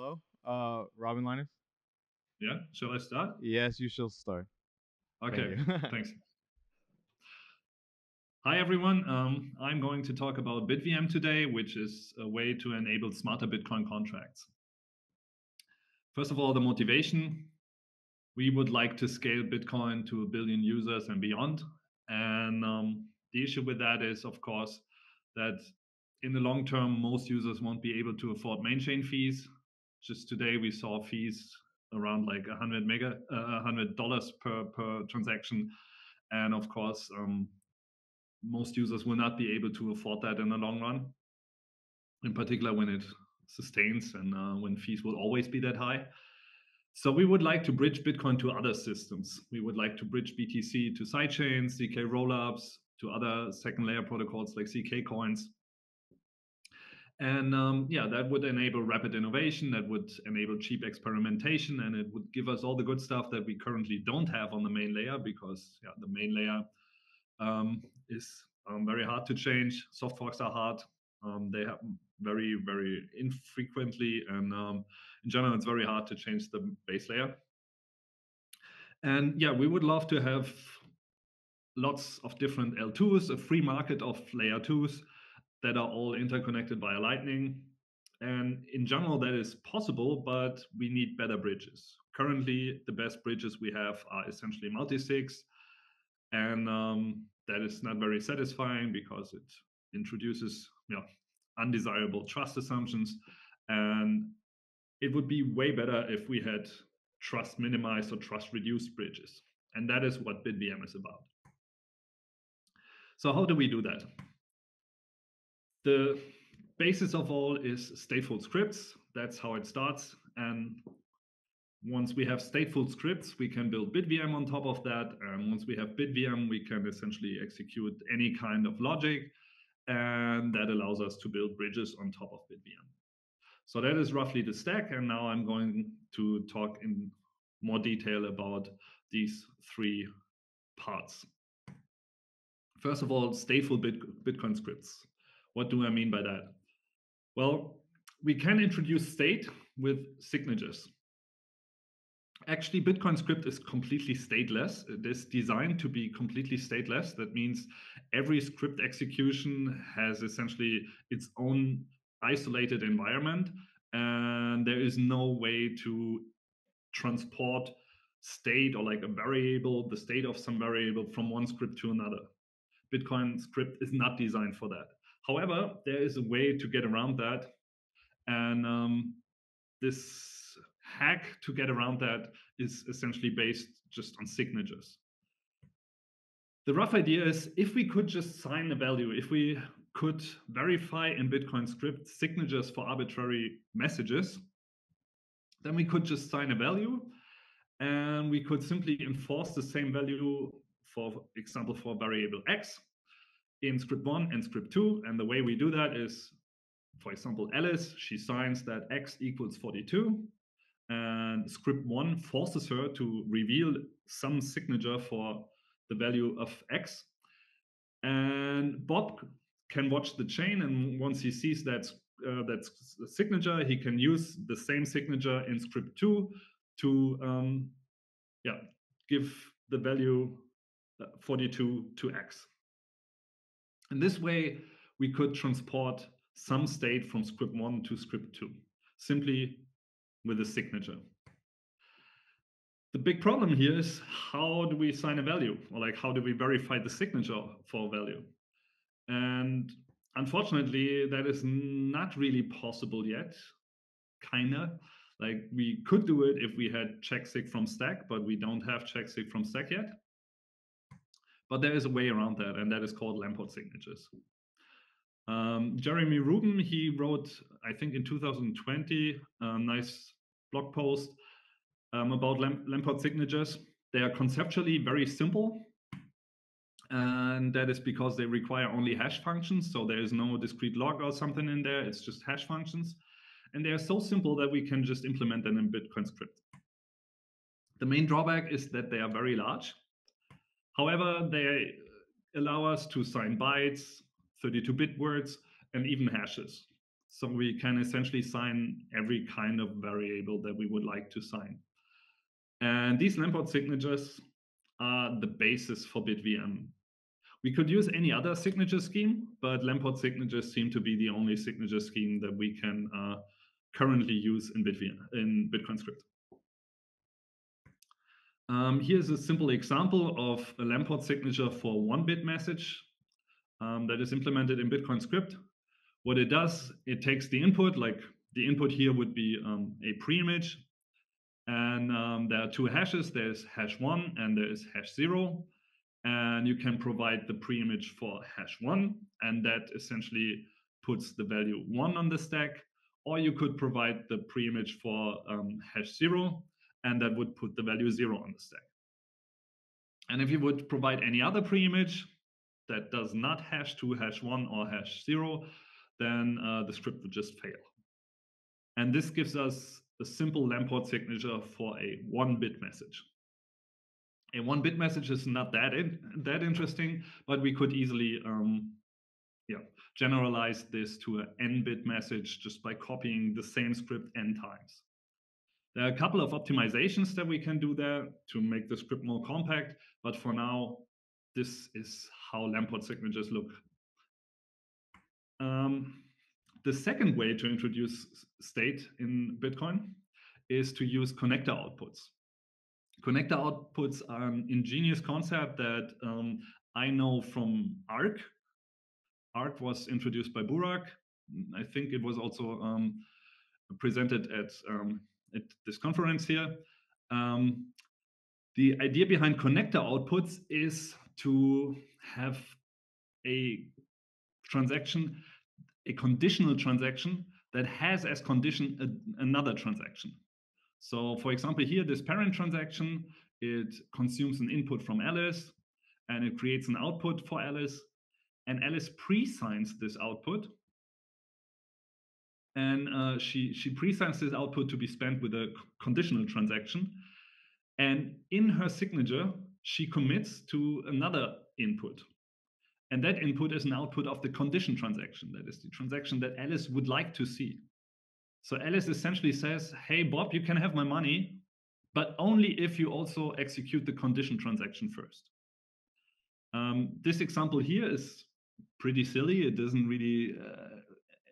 Hello, uh, Robin Linus. Yeah, shall I start? Yes, you shall start. Okay, you. thanks. Hi everyone, um, I'm going to talk about BitVM today, which is a way to enable smarter Bitcoin contracts. First of all, the motivation. We would like to scale Bitcoin to a billion users and beyond. And um, the issue with that is, of course, that in the long term, most users won't be able to afford main chain fees. Just today, we saw fees around like a 100 mega, uh, 100 dollars per per transaction, and of course, um, most users will not be able to afford that in the long run. In particular, when it sustains and uh, when fees will always be that high. So we would like to bridge Bitcoin to other systems. We would like to bridge BTC to sidechains, ZK rollups, to other second layer protocols like ZK coins. And um, yeah, that would enable rapid innovation, that would enable cheap experimentation, and it would give us all the good stuff that we currently don't have on the main layer because yeah, the main layer um, is um, very hard to change. Soft forks are hard. Um, they happen very, very infrequently, and um, in general, it's very hard to change the base layer. And yeah, we would love to have lots of different L2s, a free market of layer 2s that are all interconnected via Lightning. And in general, that is possible, but we need better bridges. Currently, the best bridges we have are essentially multi-sigs, and um, that is not very satisfying because it introduces you know, undesirable trust assumptions. And it would be way better if we had trust minimized or trust reduced bridges. And that is what BitVM is about. So how do we do that? The basis of all is stateful scripts. That's how it starts. And once we have stateful scripts, we can build BitVM on top of that. And once we have BitVM, we can essentially execute any kind of logic. And that allows us to build bridges on top of BitVM. So that is roughly the stack. And now I'm going to talk in more detail about these three parts. First of all, stateful Bitcoin scripts. What do I mean by that? Well, we can introduce state with signatures. Actually, Bitcoin script is completely stateless. It is designed to be completely stateless. That means every script execution has essentially its own isolated environment, and there is no way to transport state or like a variable, the state of some variable from one script to another. Bitcoin script is not designed for that. However, there is a way to get around that. And um, this hack to get around that is essentially based just on signatures. The rough idea is if we could just sign a value, if we could verify in Bitcoin script signatures for arbitrary messages, then we could just sign a value and we could simply enforce the same value, for example, for variable x in script one and script two. And the way we do that is, for example, Alice, she signs that x equals 42. And script one forces her to reveal some signature for the value of x. And Bob can watch the chain, and once he sees that uh, that signature, he can use the same signature in script two to um, yeah give the value uh, 42 to x. In this way, we could transport some state from script one to script two, simply with a signature. The big problem here is how do we sign a value? Or like how do we verify the signature for a value? And unfortunately, that is not really possible yet. Kinda. Like we could do it if we had checksig from stack, but we don't have checksig from stack yet. But there is a way around that, and that is called Lamport signatures. Um, Jeremy Rubin, he wrote, I think in 2020, a nice blog post um, about Lamp Lamport signatures. They are conceptually very simple, and that is because they require only hash functions. So there is no discrete log or something in there. It's just hash functions. And they are so simple that we can just implement them in Bitcoin script. The main drawback is that they are very large. However, they allow us to sign bytes, 32-bit words, and even hashes. So we can essentially sign every kind of variable that we would like to sign. And these Lamport signatures are the basis for BitVM. We could use any other signature scheme, but Lamport signatures seem to be the only signature scheme that we can uh, currently use in BitVM in Bitcoin script. Um, here's a simple example of a Lamport signature for one bit message um, that is implemented in Bitcoin script. What it does, it takes the input, like the input here would be um, a pre-image, and um, there are two hashes. There's hash one and there's hash zero, and you can provide the pre-image for hash one, and that essentially puts the value one on the stack, or you could provide the pre-image for um, hash zero, and that would put the value zero on the stack. And if you would provide any other pre-image that does not hash to hash one or hash zero, then uh, the script would just fail. And this gives us a simple Lamport signature for a one-bit message. A one-bit message is not that in, that interesting, but we could easily um, yeah, generalize this to an n-bit message just by copying the same script n times. There are a couple of optimizations that we can do there to make the script more compact, but for now, this is how Lamport signatures look. Um, the second way to introduce state in Bitcoin is to use connector outputs. Connector outputs are an ingenious concept that um, I know from Ark. Ark was introduced by Burak. I think it was also um, presented at, um, at this conference here. Um, the idea behind connector outputs is to have a transaction, a conditional transaction that has as condition a, another transaction. So for example, here, this parent transaction, it consumes an input from Alice and it creates an output for Alice. And Alice pre-signs this output. And uh, she, she pre-signs this output to be spent with a conditional transaction. And in her signature, she commits to another input. And that input is an output of the condition transaction. That is the transaction that Alice would like to see. So Alice essentially says, hey, Bob, you can have my money, but only if you also execute the condition transaction first. Um, this example here is pretty silly. It doesn't really uh,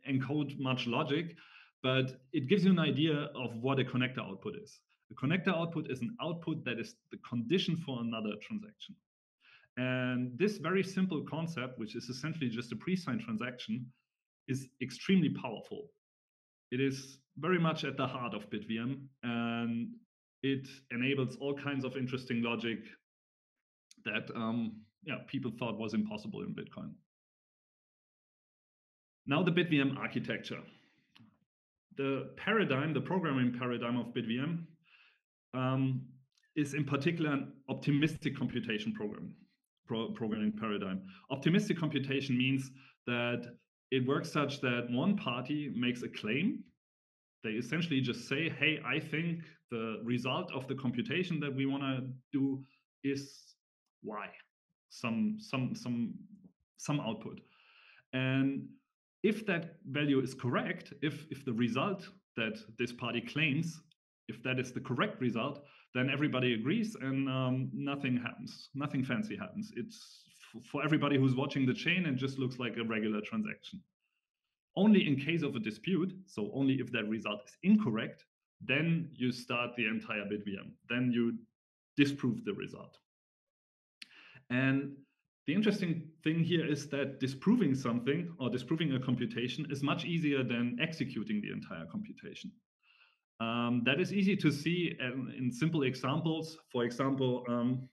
encode much logic, but it gives you an idea of what a connector output is. A connector output is an output that is the condition for another transaction. And this very simple concept, which is essentially just a pre-signed transaction, is extremely powerful. It is very much at the heart of BitVM, and it enables all kinds of interesting logic that um, yeah, people thought was impossible in Bitcoin. Now the BitVM architecture. The paradigm, the programming paradigm of BitVM um, is in particular an optimistic computation program pro programming paradigm. Optimistic computation means that it works such that one party makes a claim. They essentially just say, hey, I think the result of the computation that we want to do is Y, some, some, some, some output. And if that value is correct, if, if the result that this party claims, if that is the correct result, then everybody agrees and um, nothing happens. Nothing fancy happens. It's for everybody who's watching the chain and just looks like a regular transaction. Only in case of a dispute, so only if that result is incorrect, then you start the entire BitVM. Then you disprove the result. And the interesting thing here is that disproving something or disproving a computation is much easier than executing the entire computation. Um, that is easy to see in, in simple examples. For example, um,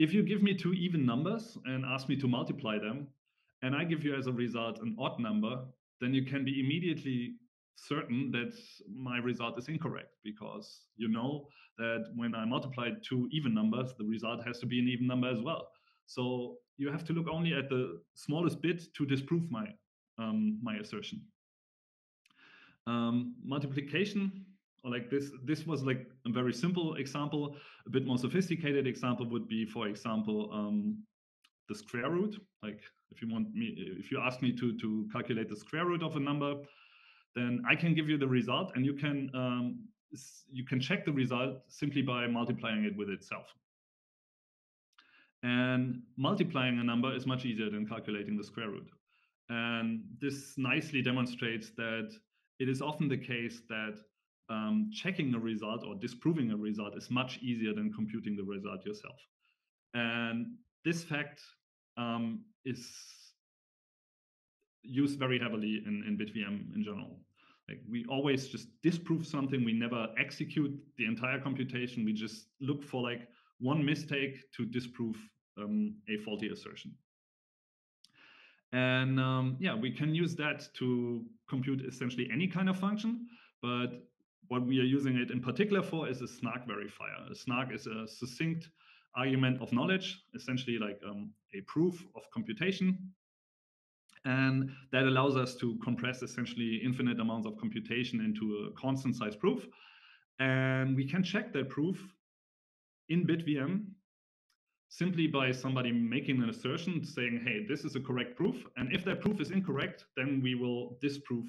if you give me two even numbers and ask me to multiply them, and I give you as a result an odd number, then you can be immediately certain that my result is incorrect because you know that when I multiply two even numbers, the result has to be an even number as well. So you have to look only at the smallest bit to disprove my um, my assertion. Um, multiplication, or like this, this was like a very simple example. A bit more sophisticated example would be, for example, um, the square root. Like if you want me, if you ask me to to calculate the square root of a number, then I can give you the result, and you can um, you can check the result simply by multiplying it with itself. And multiplying a number is much easier than calculating the square root. And this nicely demonstrates that it is often the case that um, checking a result or disproving a result is much easier than computing the result yourself. And this fact um, is used very heavily in, in BitVM in general. Like we always just disprove something. We never execute the entire computation. We just look for like one mistake to disprove um, a faulty assertion. And um, yeah, we can use that to compute essentially any kind of function. But what we are using it in particular for is a snark verifier. A snark is a succinct argument of knowledge, essentially like um, a proof of computation. And that allows us to compress essentially infinite amounts of computation into a constant size proof. And we can check that proof in BitVM simply by somebody making an assertion saying, hey, this is a correct proof. And if that proof is incorrect, then we will disprove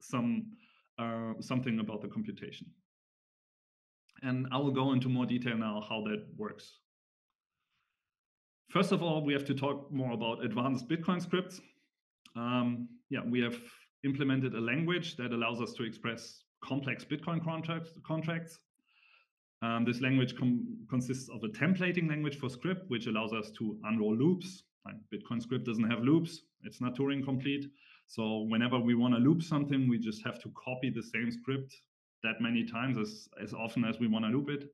some uh, something about the computation. And I will go into more detail now how that works. First of all, we have to talk more about advanced Bitcoin scripts. Um, yeah, we have implemented a language that allows us to express complex Bitcoin contracts. contracts. Um, this language consists of a templating language for script, which allows us to unroll loops. Bitcoin script doesn't have loops. It's not Turing complete. So whenever we want to loop something, we just have to copy the same script that many times as, as often as we want to loop it.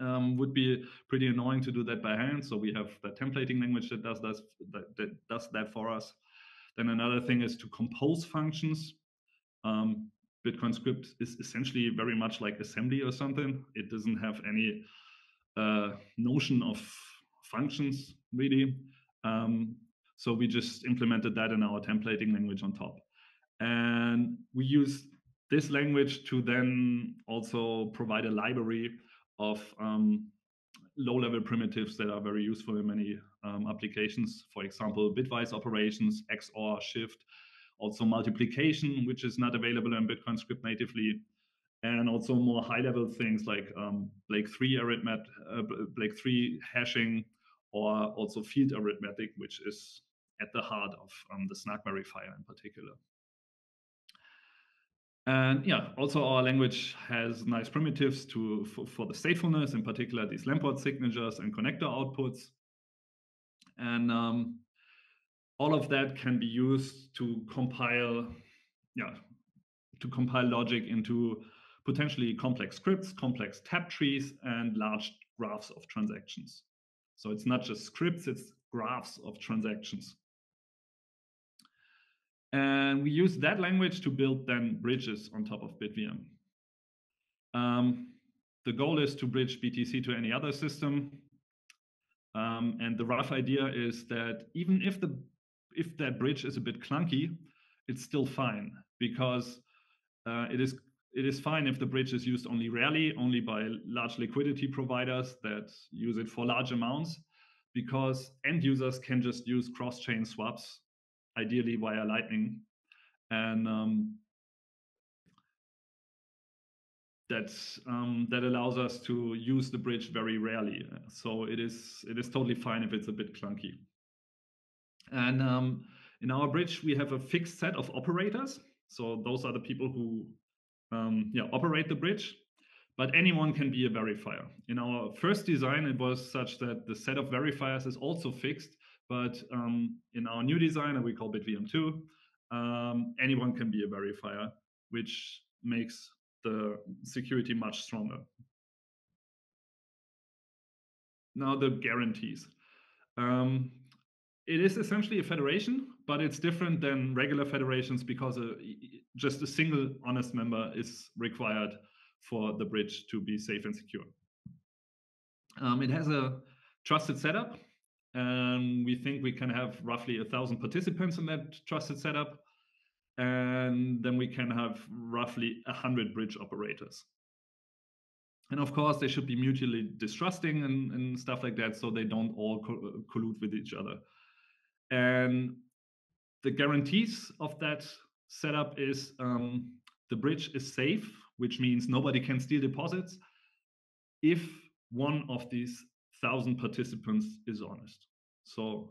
Um, would be pretty annoying to do that by hand. So we have the templating language that does that, that, that does that for us. Then another thing is to compose functions. Um, Bitcoin script is essentially very much like assembly or something. It doesn't have any uh, notion of functions really. Um, so we just implemented that in our templating language on top. And we use this language to then also provide a library of um, low-level primitives that are very useful in many um, applications. For example, bitwise operations, XOR, shift, also multiplication, which is not available in Bitcoin script natively, and also more high-level things like um, Blake three arithmetic, uh, Blake three hashing, or also field arithmetic, which is at the heart of um, the Snark verifier in particular. And yeah, also our language has nice primitives to for, for the statefulness, in particular these Lamport signatures and connector outputs. And um, all of that can be used to compile, yeah, to compile logic into potentially complex scripts, complex tap trees, and large graphs of transactions. So it's not just scripts, it's graphs of transactions. And we use that language to build then bridges on top of BitVM. Um, the goal is to bridge BTC to any other system. Um, and the rough idea is that even if the if that bridge is a bit clunky, it's still fine because uh, it is it is fine if the bridge is used only rarely, only by large liquidity providers that use it for large amounts, because end users can just use cross-chain swaps, ideally via Lightning, and um, that um, that allows us to use the bridge very rarely. So it is it is totally fine if it's a bit clunky. And um, in our bridge, we have a fixed set of operators. So those are the people who um, yeah, operate the bridge. But anyone can be a verifier. In our first design, it was such that the set of verifiers is also fixed. But um, in our new design, and we call BitVM2, um, anyone can be a verifier, which makes the security much stronger. Now the guarantees. Um, it is essentially a federation, but it's different than regular federations because a, just a single honest member is required for the bridge to be safe and secure. Um, it has a trusted setup, and we think we can have roughly a thousand participants in that trusted setup, and then we can have roughly a hundred bridge operators. And of course, they should be mutually distrusting and, and stuff like that, so they don't all co collude with each other. And the guarantees of that setup is um, the bridge is safe, which means nobody can steal deposits if one of these thousand participants is honest. So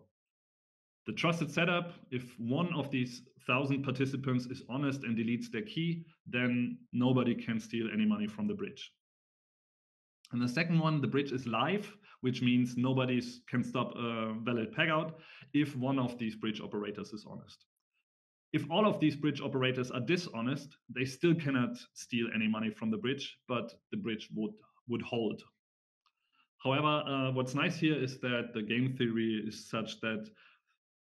the trusted setup, if one of these thousand participants is honest and deletes their key, then nobody can steal any money from the bridge. And the second one, the bridge is live, which means nobody can stop a valid pegout if one of these bridge operators is honest. If all of these bridge operators are dishonest, they still cannot steal any money from the bridge, but the bridge would, would hold. However, uh, what's nice here is that the game theory is such that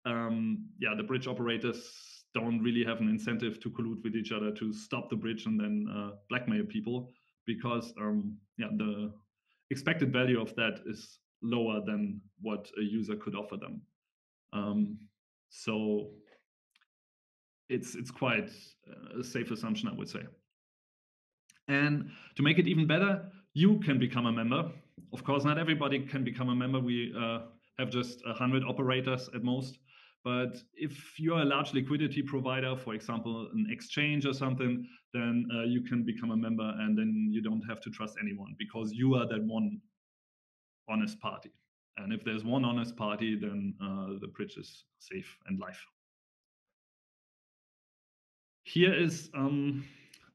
um, yeah, the bridge operators don't really have an incentive to collude with each other to stop the bridge and then uh, blackmail people because um, yeah, the expected value of that is lower than what a user could offer them. Um, so it's it's quite a safe assumption, I would say. And to make it even better, you can become a member. Of course, not everybody can become a member. We uh, have just 100 operators at most. But if you're a large liquidity provider, for example, an exchange or something, then uh, you can become a member and then you don't have to trust anyone because you are that one honest party. And if there's one honest party, then uh, the bridge is safe and live. Here is um,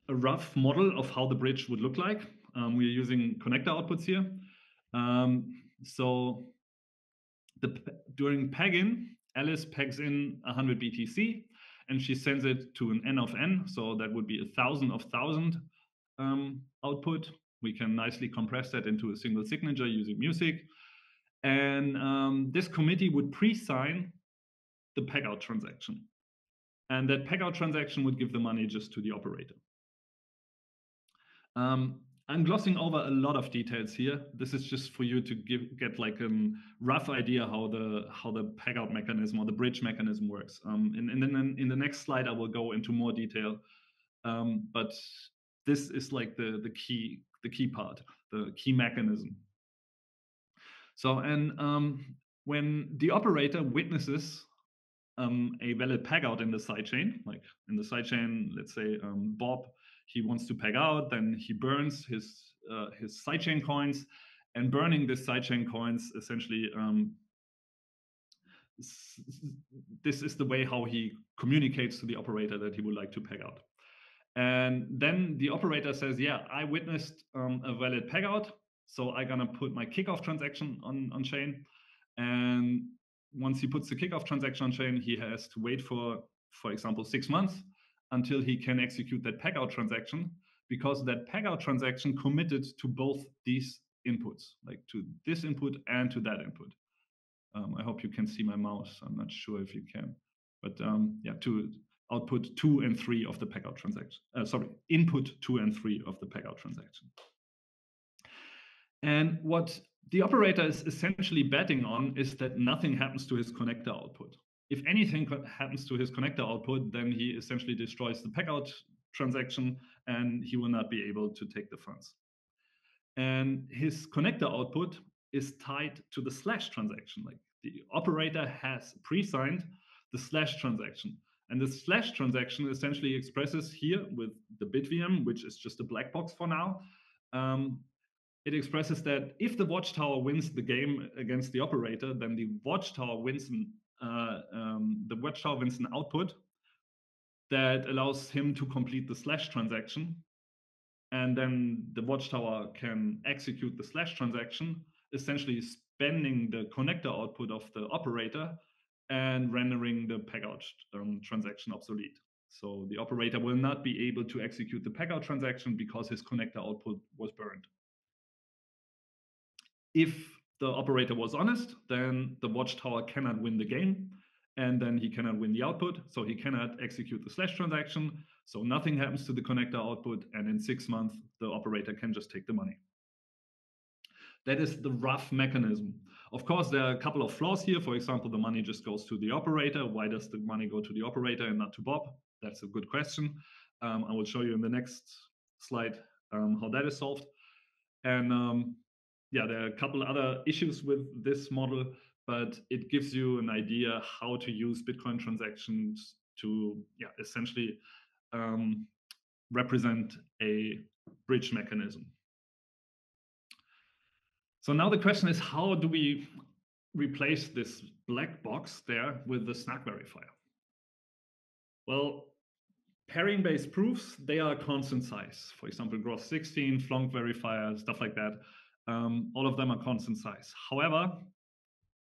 a rough model of how the bridge would look like. Um, we're using connector outputs here. Um, so the, during peg-in, Alice pegs in 100 BTC and she sends it to an n of n. So that would be a thousand of thousand um, output. We can nicely compress that into a single signature using MuSig. And um, this committee would pre-sign the pegout transaction. And that pegout transaction would give the money just to the operator. Um, I'm glossing over a lot of details here. This is just for you to give, get like a rough idea how the how the pegout mechanism or the bridge mechanism works. Um, and, and then in the next slide, I will go into more detail. Um, but this is like the the key the key part, the key mechanism. So and um, when the operator witnesses um, a valid pegout in the sidechain, like in the sidechain, let's say um, Bob he wants to peg out, then he burns his uh, his sidechain coins, and burning the sidechain coins essentially um, this is the way how he communicates to the operator that he would like to peg out. And then the operator says, yeah, I witnessed um, a valid peg out. So I'm to put my kickoff transaction on, on chain. And once he puts the kickoff transaction on chain, he has to wait for, for example, six months until he can execute that pegout transaction because that pegout transaction committed to both these inputs, like to this input and to that input. Um, I hope you can see my mouse. I'm not sure if you can, but um, yeah, to output two and three of the pegout transaction. Uh, sorry, input two and three of the pegout transaction. And what the operator is essentially betting on is that nothing happens to his connector output if anything happens to his connector output, then he essentially destroys the pegout transaction and he will not be able to take the funds. And his connector output is tied to the slash transaction. Like the operator has pre-signed the slash transaction. And the slash transaction essentially expresses here with the BitVM, which is just a black box for now. Um, it expresses that if the watchtower wins the game against the operator, then the watchtower wins an um, the watchtower wins an output that allows him to complete the slash transaction. And then the watchtower can execute the slash transaction, essentially spending the connector output of the operator and rendering the pegout um, transaction obsolete. So the operator will not be able to execute the pegout transaction because his connector output was burned. If the operator was honest, then the watchtower cannot win the game and then he cannot win the output. So he cannot execute the slash transaction. So nothing happens to the connector output. And in six months, the operator can just take the money. That is the rough mechanism. Of course, there are a couple of flaws here. For example, the money just goes to the operator. Why does the money go to the operator and not to Bob? That's a good question. Um, I will show you in the next slide um, how that is solved. And um, yeah, there are a couple other issues with this model, but it gives you an idea how to use Bitcoin transactions to yeah essentially um, represent a bridge mechanism. So now the question is, how do we replace this black box there with the snark verifier? Well, pairing-based proofs, they are constant size. For example, Groth16, Flonk verifier, stuff like that. Um, all of them are constant size. However,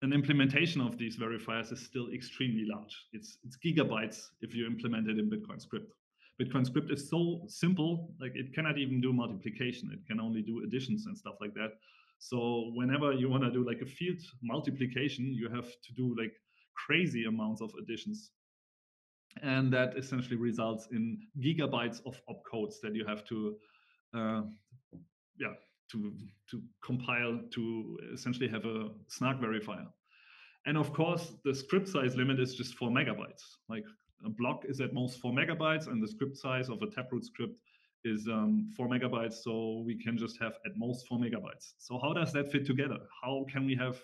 an implementation of these verifiers is still extremely large. It's, it's gigabytes if you implement it in Bitcoin script. Bitcoin script is so simple, like it cannot even do multiplication. It can only do additions and stuff like that. So whenever you want to do like a field multiplication, you have to do like crazy amounts of additions. And that essentially results in gigabytes of opcodes that you have to, uh, yeah, to, to compile to essentially have a snark verifier. And of course, the script size limit is just four megabytes. Like a block is at most four megabytes, and the script size of a taproot script is um, four megabytes. So we can just have at most four megabytes. So how does that fit together? How can we have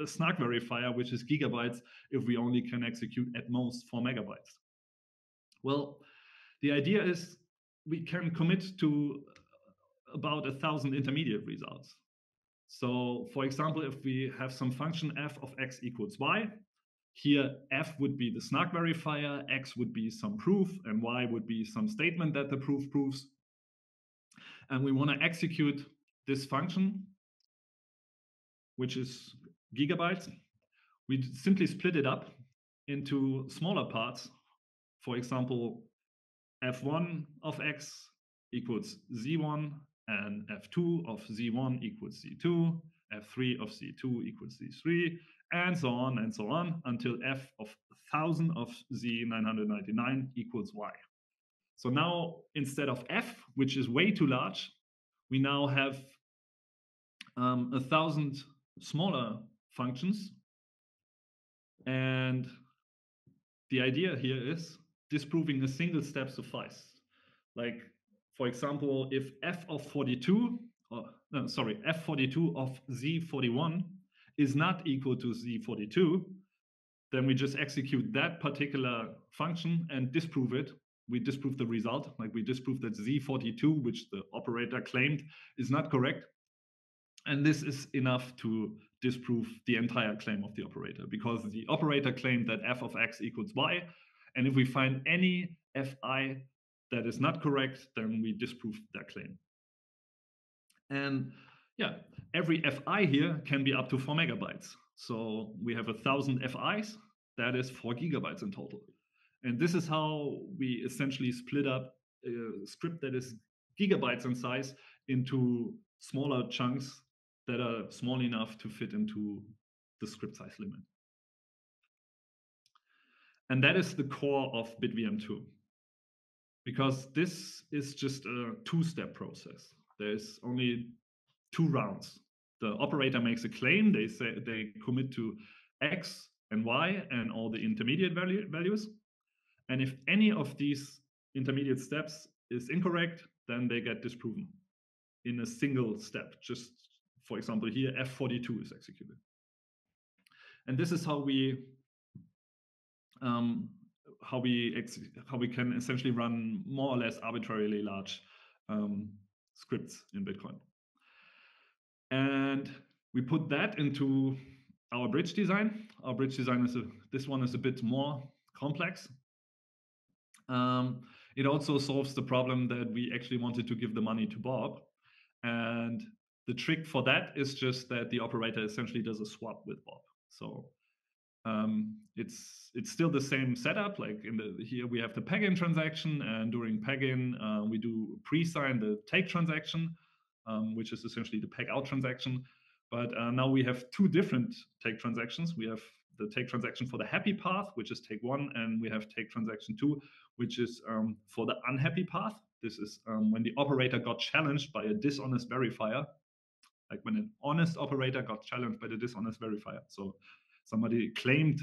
a snark verifier, which is gigabytes, if we only can execute at most four megabytes? Well, the idea is we can commit to about a thousand intermediate results. So for example, if we have some function f of x equals y, here, f would be the snark verifier, x would be some proof, and y would be some statement that the proof proves. And we want to execute this function, which is gigabytes. We simply split it up into smaller parts. For example, f1 of x equals z1, and f2 of z1 equals z2, f3 of z2 equals z3, and so on and so on until f of 1000 of z999 equals y. So now instead of f, which is way too large, we now have um, a thousand smaller functions. And the idea here is disproving a single step suffice. Like, for example, if f of 42, or, no, sorry, f42 of z41 is not equal to z42, then we just execute that particular function and disprove it. We disprove the result, like we disprove that z42, which the operator claimed, is not correct. And this is enough to disprove the entire claim of the operator because the operator claimed that f of x equals y. And if we find any fi that is not correct, then we disprove that claim. And yeah, every FI here can be up to four megabytes. So we have a thousand FIs, that is four gigabytes in total. And this is how we essentially split up a script that is gigabytes in size into smaller chunks that are small enough to fit into the script size limit. And that is the core of BitVM2. Because this is just a two-step process. There's only two rounds. The operator makes a claim. They say they commit to x and y and all the intermediate value, values. And if any of these intermediate steps is incorrect, then they get disproven in a single step. Just for example, here F42 is executed. And this is how we um, how we how we can essentially run more or less arbitrarily large um, scripts in Bitcoin. And we put that into our bridge design. Our bridge design is a, this one is a bit more complex. Um, it also solves the problem that we actually wanted to give the money to Bob. And the trick for that is just that the operator essentially does a swap with Bob. So um, it's it's still the same setup. Like in the here we have the peg-in transaction, and during peg-in uh, we do pre-sign the take transaction um, which is essentially the peg out transaction. But uh, now we have two different take transactions. We have the take transaction for the happy path, which is take one, and we have take transaction two, which is um, for the unhappy path. This is um, when the operator got challenged by a dishonest verifier, like when an honest operator got challenged by the dishonest verifier. So somebody claimed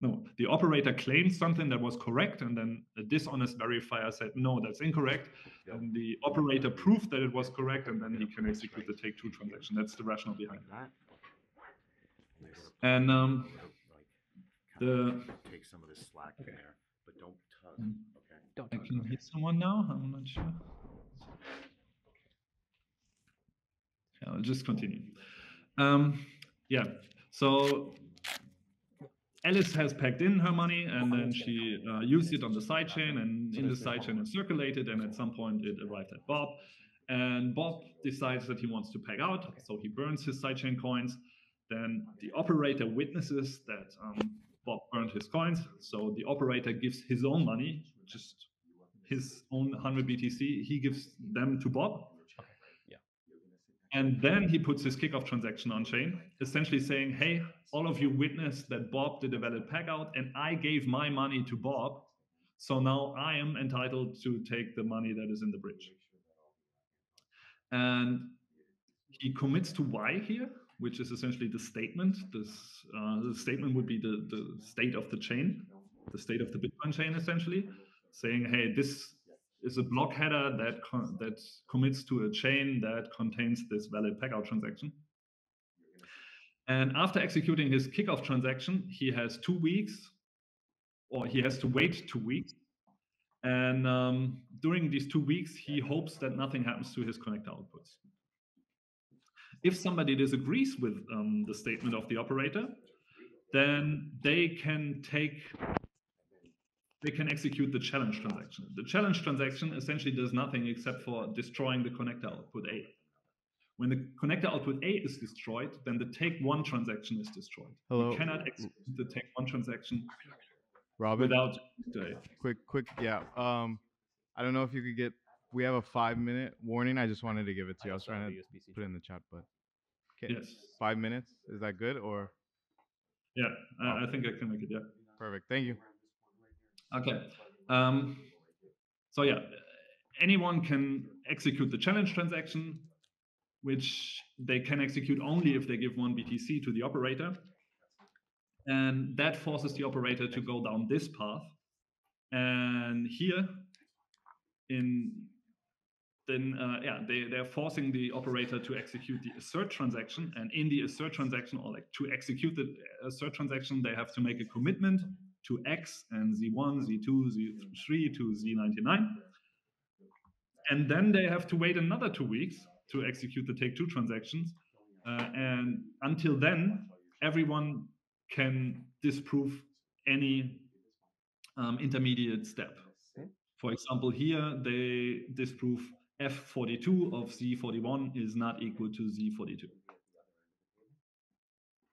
no, the operator claimed something that was correct, and then a dishonest verifier said, no, that's incorrect. Yep. And the operator proved that it was correct, and then he can execute the take two transaction. That's the rationale behind that And um, the take some of this slack there, but Don't tug. Mm. Okay. Don't I can about hit someone now. I'm not sure. Yeah, I'll just continue. Um, yeah. So Alice has pegged in her money and then she uh, used it on the sidechain, and in the sidechain it circulated, and at some point it arrived at Bob. And Bob decides that he wants to peg out, so he burns his sidechain coins. Then the operator witnesses that um, Bob burned his coins, so the operator gives his own money, just his own 100 BTC, he gives them to Bob. And then he puts his kickoff transaction on chain, essentially saying, hey, all of you witnessed that Bob did a valid peg out and I gave my money to Bob. So now I am entitled to take the money that is in the bridge. And he commits to Y here, which is essentially the statement. This uh, the statement would be the, the state of the chain, the state of the Bitcoin chain, essentially, saying, hey, this is a block header that that commits to a chain that contains this valid peg out transaction. And after executing his kickoff transaction, he has two weeks, or he has to wait two weeks. And um, during these two weeks, he hopes that nothing happens to his connector outputs. If somebody disagrees with um, the statement of the operator, then they can take they can execute the challenge transaction. The challenge transaction essentially does nothing except for destroying the connector output A. When the connector output A is destroyed, then the take one transaction is destroyed. Hello, You cannot execute the take one transaction Robin. without the quick, quick, yeah. Um, I don't know if you could get. We have a five minute warning. I just wanted to give it to you. I was trying to USB-C put it in the chat, but okay, yes. five minutes is that good or Yeah, I, I think I can make it. Yeah. perfect? Thank you. Okay. Um, so yeah, anyone can execute the challenge transaction, which they can execute only if they give one BTC to the operator. And that forces the operator to go down this path. And here, in then uh, yeah, they they're forcing the operator to execute the assert transaction. And in the assert transaction, or like to execute the assert transaction, they have to make a commitment to X and Z1, Z2, Z3 to Z99. And then they have to wait another two weeks to execute the take two transactions. Uh, and until then, everyone can disprove any um, intermediate step. For example, here they disprove F42 of Z41 is not equal to Z42.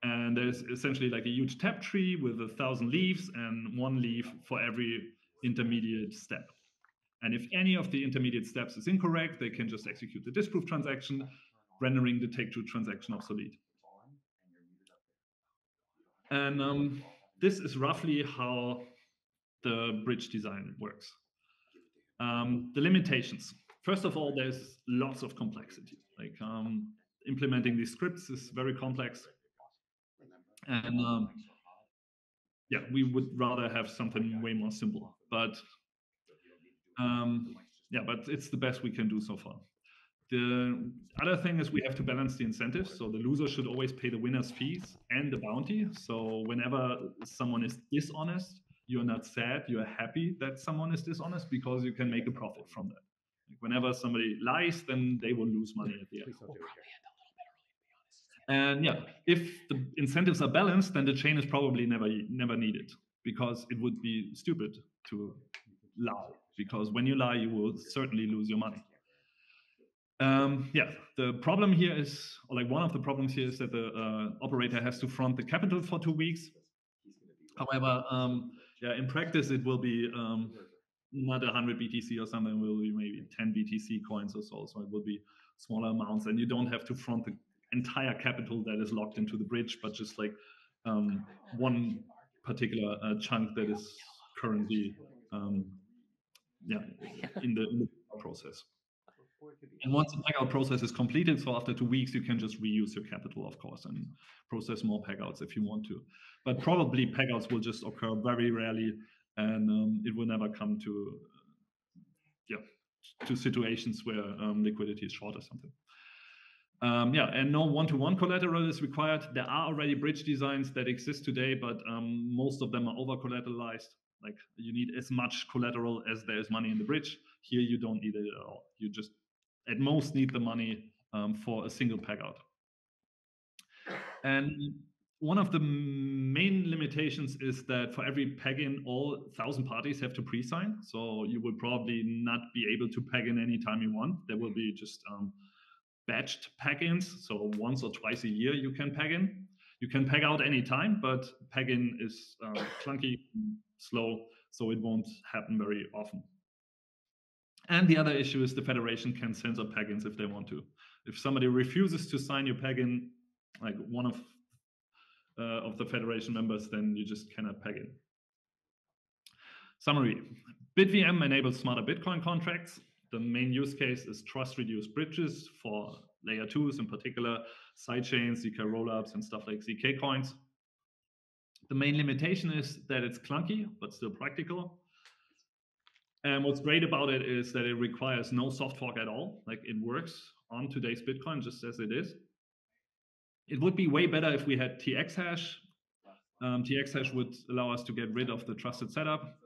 And there's essentially like a huge tap tree with a thousand leaves and one leaf for every intermediate step. And if any of the intermediate steps is incorrect, they can just execute the disproof transaction, rendering the take two transaction obsolete. And um, this is roughly how the bridge design works. Um, the limitations. First of all, there's lots of complexity. Like um, implementing these scripts is very complex. And um, yeah, we would rather have something way more simple. But um, yeah, but it's the best we can do so far. The other thing is we have to balance the incentives. So the loser should always pay the winner's fees and the bounty. So whenever someone is dishonest, you're not sad, you're happy that someone is dishonest because you can make a profit from that. Like whenever somebody lies, then they will lose money at the end. Please don't do it again. And yeah, if the incentives are balanced, then the chain is probably never never needed because it would be stupid to lie. Because when you lie, you will certainly lose your money. Um, yeah, the problem here is, or like one of the problems here is that the uh, operator has to front the capital for two weeks. However, um, yeah, in practice, it will be um, not 100 BTC or something, it will be maybe 10 BTC coins or so. So it will be smaller amounts, and you don't have to front the entire capital that is locked into the bridge, but just like um, one particular uh, chunk that is currently um, yeah in the, process. And once the payout process is completed, so after two weeks, you can just reuse your capital, of course, and process more payouts if you want to. But probably payouts will just occur very rarely, and um, it will never come to yeah to situations where um, liquidity is short or something. Um, yeah, and no one-to-one collateral is required. There are already bridge designs that exist today, but um, most of them are over-collateralized. Like you need as much collateral as there is money in the bridge. Here you don't need it at all. You just at most need the money um, for a single peg out. And one of the main limitations is that for every peg in, all thousand parties have to pre-sign. So you will probably not be able to peg in anytime you want. There will be just um, batched peg-ins. So once or twice a year you can peg in. You can peg out anytime, but peg in is uh, clunky, slow, so it won't happen very often. And the other issue is the federation can censor peg-ins if they want to. If somebody refuses to sign your peg-in, like one of uh, of the federation members, then you just cannot peg in. Summary, BitVM enables smarter Bitcoin contracts. The main use case is trust-reduced bridges for layer twos, in particular, sidechains, ZK rollups, and stuff like ZK coins. The main limitation is that it's clunky, but still practical. And what's great about it is that it requires no soft fork at all. Like it works on today's Bitcoin just as it is. It would be way better if we had TX hash. Um, TX hash would allow us to get rid of the trusted setup.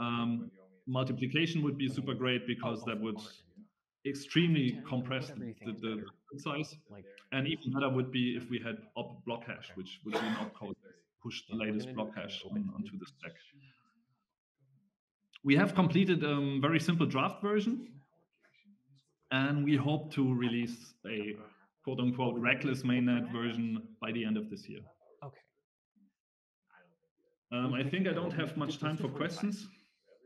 Um, multiplication would be super great because that would extremely compress the, the, the size. And even better would be if we had op block hash, which would be an opcode push the latest block hash on, onto the stack. We have completed a um, very simple draft version, and we hope to release a quote unquote reckless mainnet version by the end of this year. Okay. Um, I think I don't have much time for questions.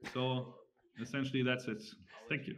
So essentially, that's it. Thank you.